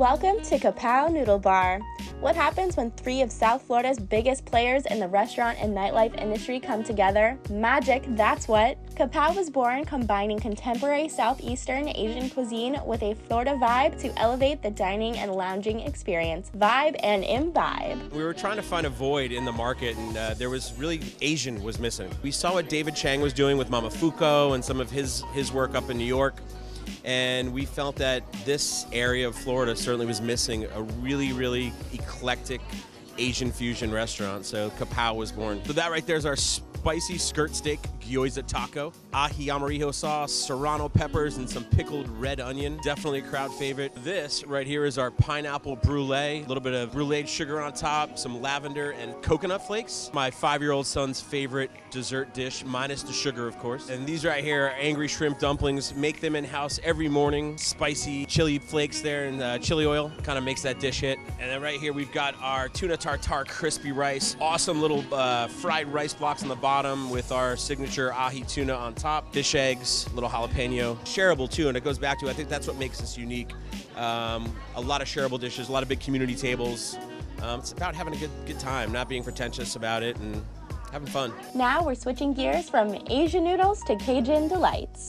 Welcome to Kapow Noodle Bar. What happens when three of South Florida's biggest players in the restaurant and nightlife industry come together? Magic, that's what. Kapow was born combining contemporary Southeastern Asian cuisine with a Florida vibe to elevate the dining and lounging experience. Vibe and imbibe. We were trying to find a void in the market, and uh, there was really Asian was missing. We saw what David Chang was doing with Momofuku and some of his his work up in New York and we felt that this area of Florida certainly was missing a really, really eclectic Asian fusion restaurant. So Kapow was born. So that right there is our spicy skirt steak gyoza taco, aji amarillo sauce, serrano peppers, and some pickled red onion. Definitely a crowd favorite. This right here is our pineapple brulee, a little bit of brulee sugar on top, some lavender and coconut flakes. My five-year-old son's favorite dessert dish, minus the sugar, of course. And these right here are angry shrimp dumplings. Make them in-house every morning. Spicy chili flakes there and uh, chili oil kind of makes that dish hit. And then right here we've got our tuna tartare crispy rice. Awesome little uh, fried rice blocks on the bottom bottom with our signature ahi tuna on top, fish eggs, little jalapeno, shareable too. And it goes back to I think that's what makes us unique. Um, a lot of shareable dishes, a lot of big community tables. Um, it's about having a good good time, not being pretentious about it, and having fun. Now we're switching gears from Asian noodles to Cajun delights.